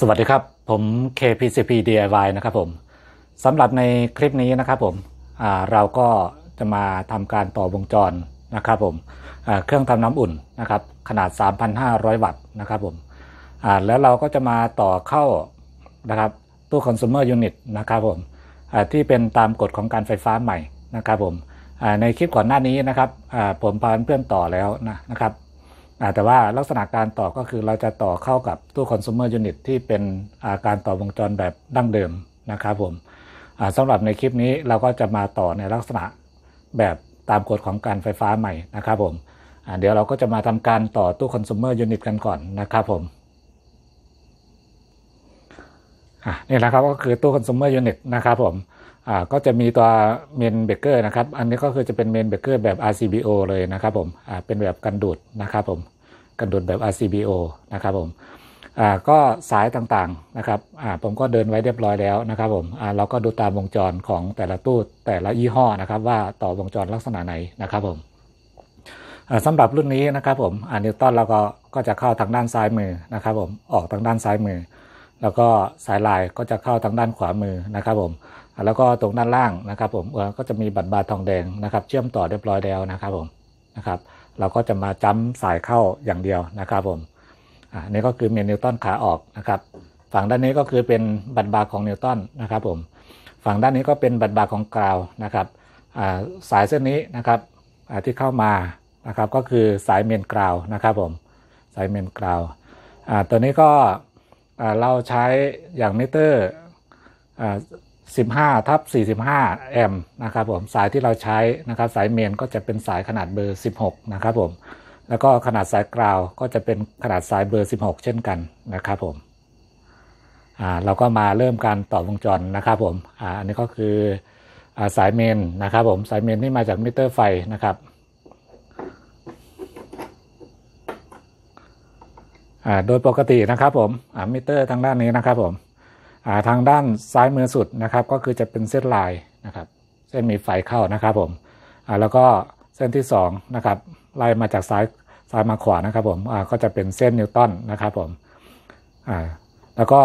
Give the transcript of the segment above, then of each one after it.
สวัสดีครับ ผม KPCP DIY นะครับผมสำหรับในคลิปนี้นะครับผมเราก็จะมาทำการต่อวงจรนะครับผมเครื่องทำน้ำอุ่นนะครับขนาด 3,500 วัตต์นะครับผมแล้วเราก็จะมาต่อเข้านะครับตู้ consumer unit นะครับผมที่เป็นตามกฎของการไฟฟ้าใหม่นะครับผมในคลิปก่อนหน้านี้นะครับผมพาเพื่อนต่อแล้วนะนะครับ แต่ว่าลักษณะการต่อก็คือเราจะต่อเข้ากับตู้ consumer unit ที่เป็นาการต่อวงจรแบบดั้งเดิมนะครับผมสำหรับในคลิปนี้เราก็จะมาต่อในลักษณะแบบตามกฎของการไฟฟ้าใหม่นะครับผมเดี๋ยวเราก็จะมาทำการต่อตู้ consumer unit กันก่อนนะครับผมนี่แหละครับก็คือตู้ consumer unit นะครับผมก็จะมีตัว main breaker นะครับ อันนี้ก็คือจะเป็น main breaker แบบ RCBO เลยนะครับผมเป็นแบบกันดูดนะครับผม กันดูดแบบ RCBO นะครับผมอ่าก็สายต่างๆนะครับอ่าผมก็เดินไว้เรียบร้อยแล้วนะครับผมอ่าเราก็ดูตามวงจรของแต่ละตู้แต่ละยี่ห้อนะครับ ว่าต่อวงจรลักษณะไหนนะครับผมอ่าสำหรับรุ่นนี้นะครับผมอ่านิวตันเราก็ก็จะเข้าทางด้านซ้ายมือนะครับผมออกทางด้านซ้ายมือ แล้วก็สายลายก็จะเข้าทางด้านขวามือนะครับผมอ่าแล้วก็ตรงด้านล่างนะครับผมเออก็จะมีบัตรบาร์ทองแดงนะครับ เชื่อมต่อเรียบร้อยแล้วนะครับผมนะครับ เราก็จะมาจ้ำสายเข้าอย่างเดียวนะครับผมอ่านี่ก็คือเมนนิวตันขาออกนะครับ ฝั่งด้านนี้ก็คือเป็นบัตรบาร์ของนิวตันนะครับผม ฝั่งด้านนี้ก็เป็นบัตรบาร์ของกราวนะครับอ่าสายเส้นนี้นะครับอ่าที่เข้ามานะครับก็คือสายเมนกราวนะครับผมสายเมนกราวอ่าตัวนี้ก็อ่าเราใช้อย่างมิเตอร์อ่า 15ทับ45 แอมป์นะครับผมสายที่เราใช้นะครับสาย main ก็จะเป็นสายขนาดเบอร์ 16 นะครับผมแล้วก็ขนาดสาย ground ก็จะเป็นขนาดสายเบอร์ 16 เช่นกันนะครับผมอ่าเราก็มาเริ่มการต่อวงจรนะครับผมอ่าอันนี้ก็คืออ่าสาย main นะครับผมสาย main ที่มาจากมิเตอร์ไฟนะครับอ่าโดยปกตินะครับผมอ่ามิเตอร์ทางด้านนี้นะครับผมอ่ ทางด้านซ้ายมือสุดนะครับก็คือจะเป็นเส้นลายนะครับ เส้นมีไฟเข้านะครับผมอ่าแล้วก็เส้นที่2นะครับไล่มาจากซ้ายซ้ายมาขวานะครับผมอ่าก็จะเป็นเส้นนิวตันนะครับผมอ่าแล้วก็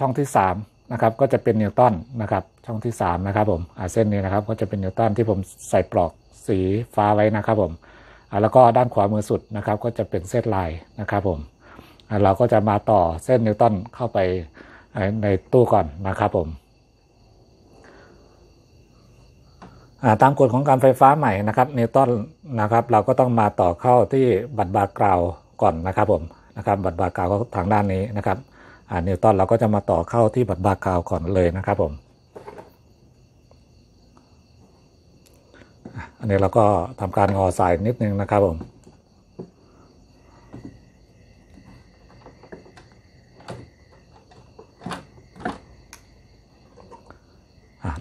ช่องที่3นะครับก็จะเป็นนิวตันนะครับช่องที่3นะครับผมอ่าเส้นนี้นะครับก็จะเป็นนิวตันที่ผมใส่ปลอกสีฟ้าไว้นะครับผมอ่าแล้วก็ด้านขวามือสุดนะครับ ก็จะเป็นเส้นลายนะครับผมอ่าเราก็จะมาต่อเส้น neutral เข้าไป ในตู้ก่อนนะครับผมตามกฎของการไฟฟ้าใหม่นะครับ neutral นะครับ เราก็ต้องมาต่อเข้าที่ busbar ground ก่อนนะครับผมนะครับ busbar ground ก็ทางด้านนี้นะครับ neutral เราก็จะมาต่อเข้าที่ busbar ground ก่อนเลยนะครับผมอันนี้เราก็ทำการงอสายนิดนึงนะครับผม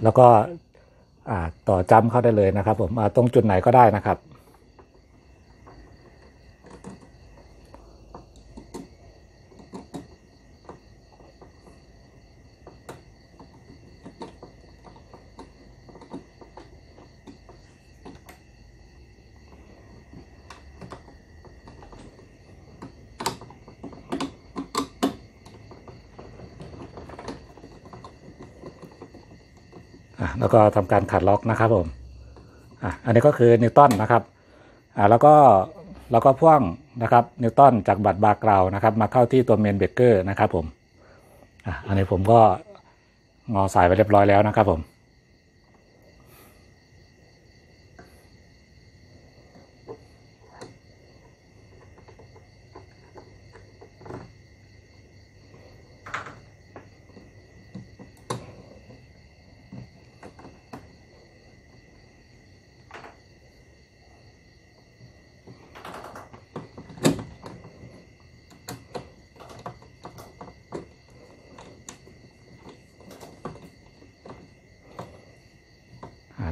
แล้วก็ต่อจำเข้าได้เลยนะครับ ผมตรงจุดไหนก็ได้นะครับ แล้วก็ทำการขันล็อกนะครับผมอะอันนี้ก็คือ neutral นะครับอ่าแล้วก็แล้วก็พ่วงนะครับ neutral จาก busbar ground นะครับมาเข้าที่ตัว main breaker นะครับผมอะอันนี้ผมก็งอสายไปเรียบร้อยแล้วนะครับผม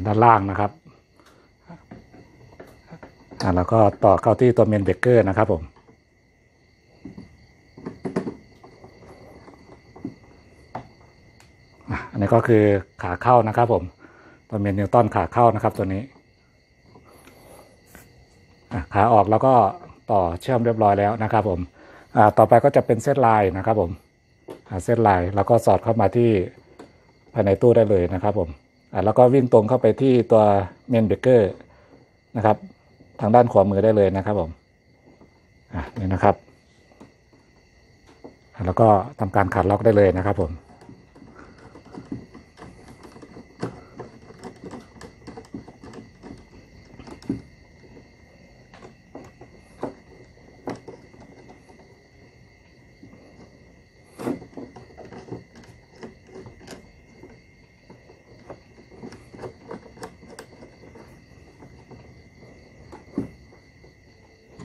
ด้านล่างนะครับแล้วก็ต่อเข้าที่ตัว main breaker นะครับผมอันนี้ก็คือขาเข้านะครับผม ตัว main neutral ขาเข้านะครับตัวนี้ขาออกแล้วก็ต่อเชื่อมเรียบร้อยแล้วนะครับผมต่อไปก็จะเป็นเส้นลายนะครับผมเส้นลายแล้วก็สอดเข้ามาที่ภายในตู้ได้เลยนะครับผม แล้วก็วิ่งตรงเข้าไปที่ตัวเมนเบเกอร์นะครับ ทางด้านขวามือได้เลยนะครับผมอ่านี่นะครับอ่าแล้วก็ทำการขัดล็อกได้เลยนะครับผม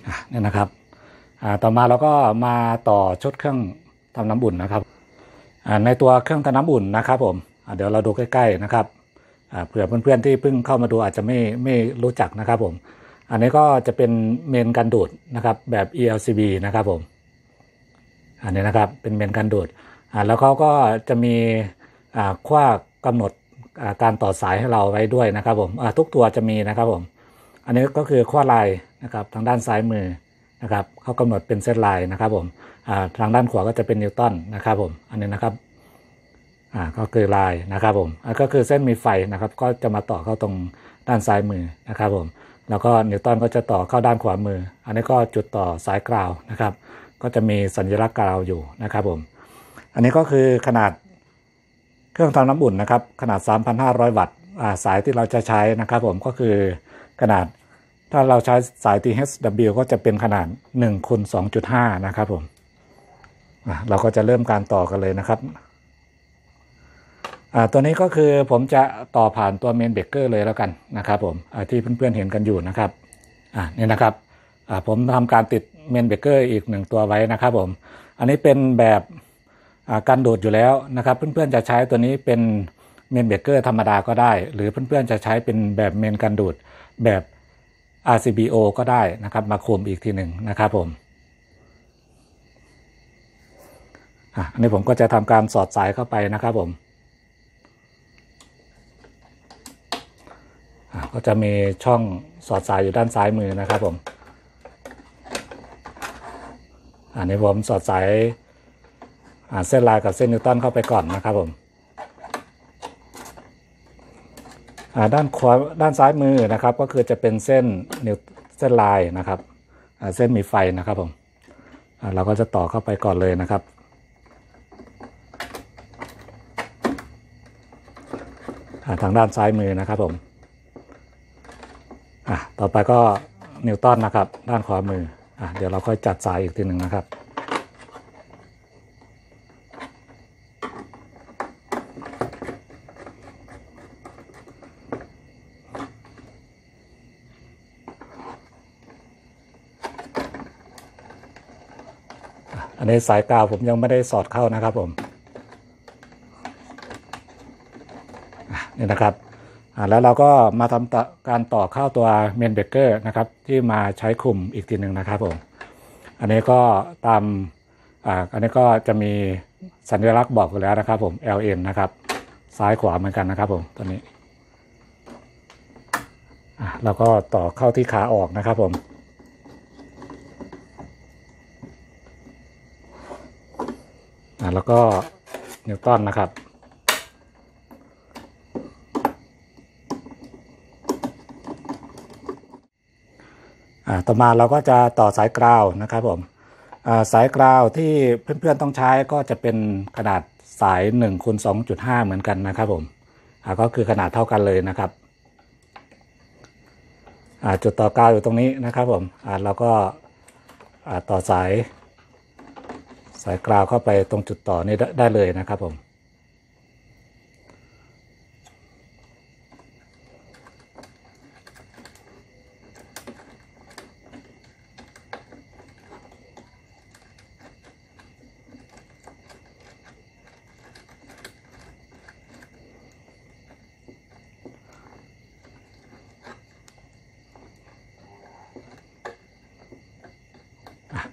อะเนี่ยนะครับอ่า ต่อมาเราก็มาต่อชุดเครื่องทำน้ำอุ่นนะครับในตัวเครื่องทำน้ำอุ่นนะครับผมเดี๋ยวเราดูใกล้ๆนะครับเผื่อเพื่อนๆที่เพิ่งเข้ามาดูอาจจะไม่ไม่รู้จักนะครับผม อันนี้ก็จะเป็นเมนกันดูดนะครับแบบ ELCB นะครับผม อันนี้นะครับเป็นเมนกันดูดแล้วเขาก็จะมีขั้วกำหนดการต่อสายให้เราไว้ด้วยนะครับผมทุกตัวจะมีนะครับผม อันนี้ก็คือขั้วลายนะครับทางด้านซ้ายมือ นะครับเขากำหนดเป็นเส้นลายนะครับผมทางด้านขวาก็จะเป็นนิวตันนะครับผมอันนี้นะครับอ่าก็คือลายนะครับผมอ่าก็คือเส้นมีไฟนะครับ ก็จะมาต่อเข้าตรงด้านซ้ายมือนะครับผมแล้วก็นิวตันก็จะต่อเข้าด้านขวามือ อันนี้ก็จุดต่อสายกราวนะครับ ก็จะมีสัญลักษณ์กราวอยู่นะครับผมอันนี้ก็คือขนาดเครื่องทำน้ำอุ่นนะครับ ขนาด 3,500 วัตต์อ่าสายที่เราจะใช้นะครับผมก็คือขนาด ถ้าเราใช้สาย THW ก็จะเป็นขนาด1คูณ2.5 นะครับผมเราก็จะเริ่มการต่อกันเลยนะครับตัวนี้ก็คือผมจะต่อผ่านตัวเมนเบเกอร์เลยแล้วกันนะครับผมอ่าที่เพื่อนๆเห็นกันอยู่นะครับนี่นะครับผมทำการติดเมนเบเกอร์อีกหนึ่งตัวไว้นะครับผม อันนี้เป็นแบบการดูดอยู่แล้วนะครับ เพื่อนๆจะใช้ตัวนี้เป็นเมนเบเกอร์ธรรมดาก็ได้ หรือเพื่อนๆจะใช้เป็นแบบเมนการดูดแบบ RCBO ก็ได้นะครับ มาคุมอีกทีหนึ่งนะครับผมอะอันนี้ผมก็จะทำการสอดสายเข้าไปนะครับผมอะก็จะมีช่องสอดสายอยู่ด้านซ้ายมือนะครับผม อันนี้ผมสอดสายอ่าเส้นลายกับเส้นนิวตันเข้าไปก่อนนะครับผมอ่า ด้านขวาด้านซ้ายมือนะครับ ก็คือจะเป็นเส้นนิวเส้นลายนะครับเส้นมีไฟนะครับผมเราก็จะต่อเข้าไปก่อนเลยนะครับ ทางด้านซ้ายมือนะครับผมต่อไปก็นิวตันนะครับ ด้านขวามืออเดี๋ยวเราค่อยจัดสายอีกทีหนึ่งนะครับ นนี้สายกาวผมยังไม่ได้สอดเข้านะครับผมนี่นะครับแล้วเราก็มาทำการต่อเข้าตัวเมนเบเกอร์นะครับที่มาใช้คุมอีกทีหนึ่งนะครับผมอันนี้ก็ตามอ,าอันนี้ก็จะมีสัญลักษณ์บอกอยู่แล้วนะครับผม LN นะครับ ซ้ายขวาเหมือนกันนะครับผมตัวนี้เราก็ต่อเข้าที่ขาออกนะครับผม แล้วก็นิวตันนะครับ ต่อมาเราก็จะต่อสายกราวนะครับผมสายกราวที่เพื่อนๆต้องใช้ก็จะเป็นขนาดสาย1คูณ2.5 เหมือนกันนะครับผมก็คือขนาดเท่ากันเลยนะครับจุดต่อกราวอยู่ตรงนี้นะครับผมเราก็ต่อสาย สายกราวเข้าไปตรงจุดต่อนี้ได้เลยนะครับผม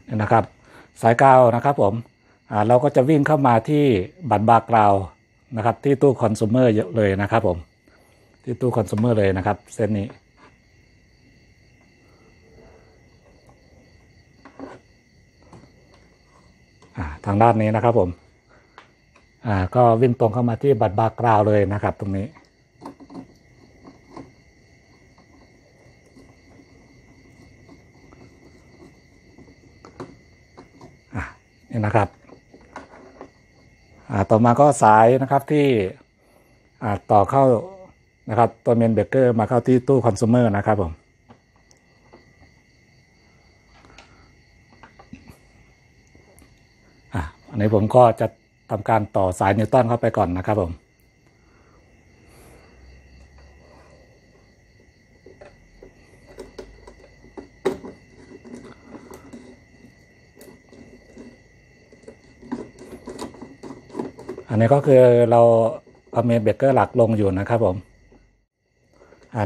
นี่นะครับ สายกาวนะครับผมอ่าเราก็จะวิ่งเข้ามาที่ busbar ground นะครับที่ตู้คอน sumer เลยนะครับผมที่ตู้คอน sumer เลยนะครับเส้นนี้อ่าทางด้านนี้นะครับผมอ่าก็วิ่งตรงเข้ามาที่ busbar ground เลยนะครับตรงนี้ นี่นะครับต่อมาก็สายนะครับที่ต่อเข้านะครับตัวเมนเบเกอร์มาเข้าที่ตู้คอน sumer นะครับผมอันนี้ผมก็จะทำการต่อสายนิวตันเข้าไปก่อนนะครับผม นนี้ก็คือเราเอา main breaker หลักลงอยู่นะครับผม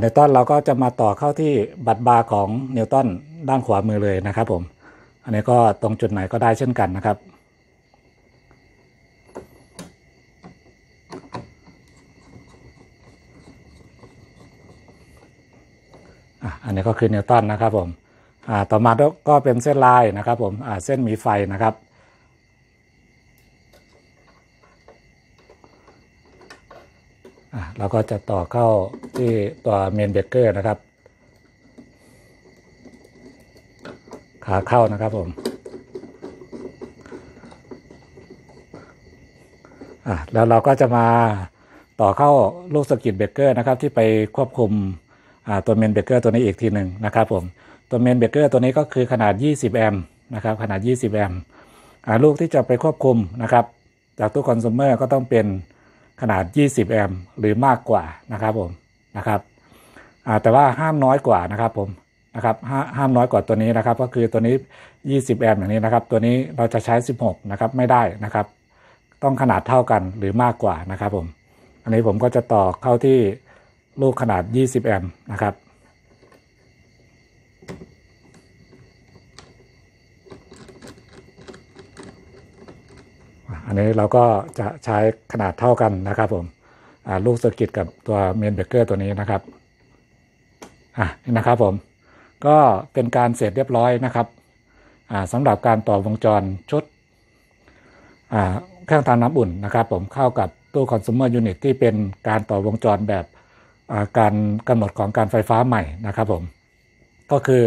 neutral เราก็จะมาต่อเข้าที่ busbar ของ neutral ด้านขวามือเลยนะครับผม อันนี้ก็ตรงจุดไหนก็ได้เช่นกันนะครับอะอันนี้ก็คือ neutral นะครับผมอ่าต่อมาก็เป็นเส้นลายนะครับผมอ่าเส้นมีไฟนะครับ เราก็จะต่อเข้าที่ตัว main breaker นะครับ ขาเข้านะครับผมอะแล้วเราก็จะมาต่อเข้าลูก circuit breaker นะครับ ที่ไปควบคุมตัว main breaker ตัวนี้อีกทีหนึ่งนะครับผมตัว main breaker ตัวนี้ก็คือขนาด 20 แอมป์นะครับ ขนาด 20 แอมป์ลูกที่จะไปควบคุมนะครับ จากตู้คอน sumer ก็ต้องเป็น ขนาด 20 แอมป์หรือมากกว่านะครับผมนะครับแต่ว่าห้ามน้อยกว่านะครับผมนะครับห้าห้ามน้อยกว่าตัวนี้นะครับ ก็คือตัวนี้ 20 แอมป์อย่างนี้นะครับ ตัวนี้เราจะใช้ 16 นะครับไม่ได้นะครับ ต้องขนาดเท่ากันหรือมากกว่านะครับผม อันนี้ผมก็จะต่อเข้าที่ลูกขนาด 20 แอมป์นะครับ อั นี้เราก็จะใช้ขนาดเท่ากันนะครับผมลูกสกิตกับตัวเมนเบเกอร์ตัวนี้นะครับอะนี่นะครับผมก็เป็นการเสร็จเรียบร้อยนะครับสำหรับการต่อวงจรชุดเครื่องทำน้ำอุ่นนะครับ ผมเข้ากับตู้คอน sumer unit ที่เป็นการต่อวงจรแบบการกำหนดของการไฟฟ้าใหม่นะครับผมก็คือ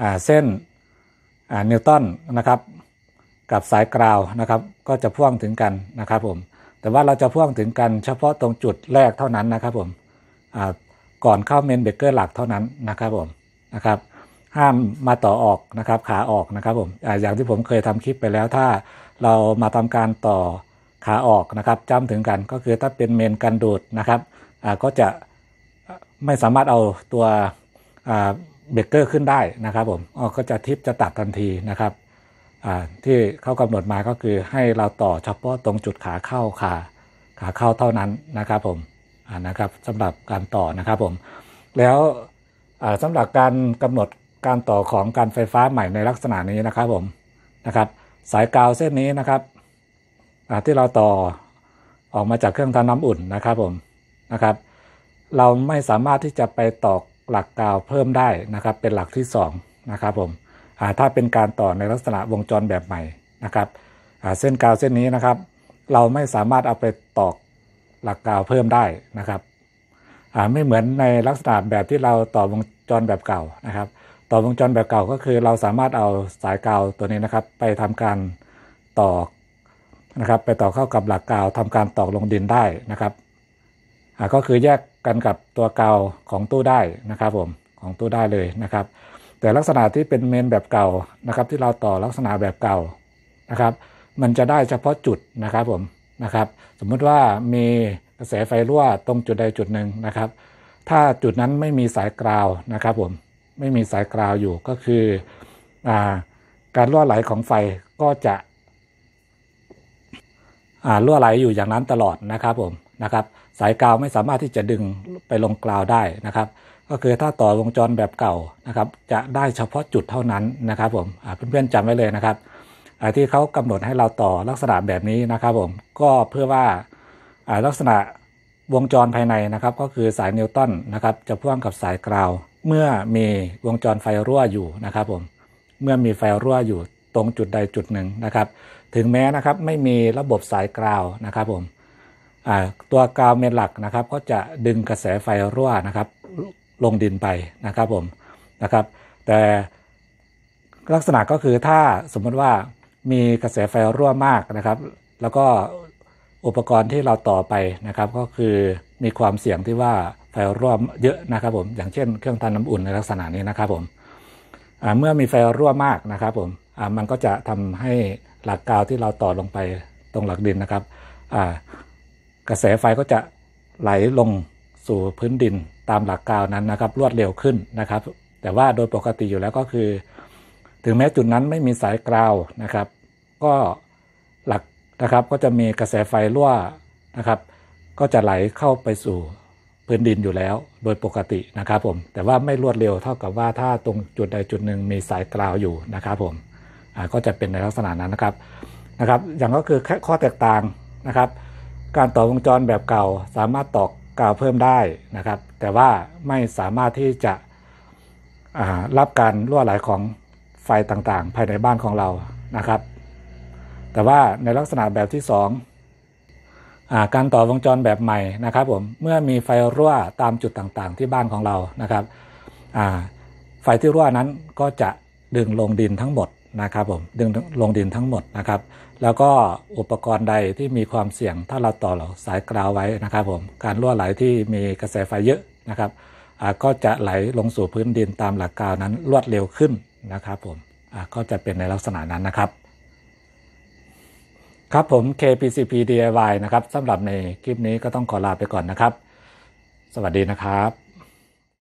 อเส้นนิวตันนะครับ กับสายกราวนะครับ ก็จะพ่วงถึงกันนะครับผม แต่ว่าเราจะพ่วงถึงกันเฉพาะตรงจุดแรกเท่านั้นนะครับผมก่อนเข้าเมนเบเกอร์หลักเท่านั้นนะครับผมนะครับห้ามมาต่อออกนะครับขาออกนะครับผมออย่างที่ผมเคยทำคลิปไปแล้วถ้าเรามาทำการต่อขาออกนะครับจำถึงกันก็คือถ้าเป็นเมนกันดูดนะครับก็จะไม่สามารถเอาตัวเบเกอร์ขึ้นได้นะครับผมก็จะทิปจะตัดทันทีนะครับ ที่เขากำหนดมาก็คือให้เราต่อเฉพาะตรงจุดขาเข้าขาขาเข้าเท่านั้นนะครับผมนะครับสำหรับการต่อนะครับผม แล้วอ่าสำหรับการกำหนดการต่อของการไฟฟ้าใหม่ในลักษณะนี้นะครับผมนะครับสายกาวเส้นนี้นะครับที่เราต่อออกมาจากเครื่องทำน้ำอุ่นนะครับผมนะครับ เราไม่สามารถที่จะไปตอกหลักกาวเพิ่มได้นะครับ เป็นหลักที่สองนะครับผม ถ้าเป็นการต่อในลักษณะวงจรแบบใหม่นะครับเส้นกาวเส้นนี้นะครับ เราไม่สามารถเอาไปตอกหลักกาวเพิ่มได้นะครับไม่เหมือนในลักษณะแบบที่เราต่อวงจรแบบเก่านะครับ ต่อวงจรแบบเก่าก็คือเราสามารถเอาสายกาวตัวนี้นะครับ ไปทำการตอกนะครับ ไปต่อเข้ากับหลักกาวทำการตอกลงดินได้นะครับก็คือแยกกันกับตัวกาวของตู้ได้นะครับผมของตู้ได้เลยนะครับ แต่ลักษณะที่เป็นเมนแบบเก่านะครับที่เราต่อลักษณะแบบเก่านะครับ มันจะได้เฉพาะจุดนะครับผมนะครับ สมมุติว่ามีกระแสไฟรั่วตรงจุดใดจุดหนึ่งนะครับ ถ้าจุดนั้นไม่มีสายกราวนะครับผมไม่มีสายกราวอยู่ก็คืออการรั่วไหลของไฟก็จะรั่วไหลอยู่อย่างนั้นตลอดนะครับผมนะครับ สายกาวไม่สามารถที่จะดึงไปลงกราวได้นะครับ ก็คือถ้าต่อวงจรแบบเก่านะครับ จะได้เฉพาะจุดเท่านั้นนะครับผมเพื่อนๆจำไว้เลยนะครับที่เขากำหนดให้เราต่อลักษณะแบบนี้นะครับผมก็เพื่อว่าลักษณะวงจรภายในนะครับ ก็คือสายนิวตันนะครับ จะพ่วงกับสายกราว เมื่อมีวงจรไฟรั่วอยู่นะครับผมเมื่อมีไฟรั่วอยู่ตรงจุดใดจุดหนึ่งนะครับ ถึงแม้นะครับไม่มีระบบสายกราวนะครับผมตัวกราวเมนหลักนะครับ ก็จะดึงกระแสไฟรั่วนะครับ ลงดินไปนะครับผมนะครับ แต่ลักษณะก็คือถ้าสมมติว่ามีกระแสไฟรั่วมากนะครับ แล้วก็อุปกรณ์ที่เราต่อไปนะครับ ก็คือมีความเสี่ยงที่ว่าไฟรั่วเยอะนะครับผมอย่างเช่นเครื่องทำน้ำอุ่นในลักษณะนี้นะครับผมเมื่อมีไฟรั่วมากนะครับผมมันก็จะทำให้หลักกาวที่เราต่อลงไปตรงหลักดินนะครับกระแสไฟก็จะไหลลงสู่พื้นดิน ตามหลักกาวนั้นนะครับ รวดเร็วขึ้นนะครับ แต่ว่าโดยปกติอยู่แล้วก็คือ ถึงแม้จุดนั้นไม่มีสายกราวนะครับ ก็หลักนะครับก็จะมีกระแสไฟรั่วนะครับ ก็จะไหลเข้าไปสู่พื้นดินอยู่แล้วโดยปกตินะครับผม แต่ว่าไม่รวดเร็วเท่ากับว่าถ้าตรงจุดใดจุดหนึ่งมีสายกราวอยู่นะครับผมก็จะเป็นในลักษณะนั้นนะครับนะครับ อย่างก็คือแค่ข้อแตกต่างนะครับ การต่อวงจรแบบเก่าสามารถตอก กาวเพิ่มได้นะครับ แต่ว่าไม่สามารถที่จะรับการรั่วไหลของไฟต่างๆ ภายในบ้านของเรานะครับ แต่ว่าในลักษณะแบบที่2อการต่อวงจรแบบใหม่นะครับผมเมื่อมีไฟรั่วตามจุดต่างๆ ที่บ้านของเรานะครับไฟที่รั่วนั้นก็จะดึงลงดินทั้งหมด นะครับผมดึงลงดินทั้งหมดนะครับ แล้วก็อุปกรณ์ใดที่มีความเสี่ยงถ้าเราต่อสายกราวไว้นะครับผมการรั่วไหลที่มีกระแสไฟเยอะนะครับก็จะไหลลงสู่พื้นดินตามหลักกาวนั้นรวดเร็วขึ้นนะครับผมก็จะเป็นในลักษณะนั้นนะครับ ครับผม KPCP DIY นะครับสำหรับในคลิปนี้ก็ต้องขอลาไปก่อนนะครับ สวัสดีนะครับ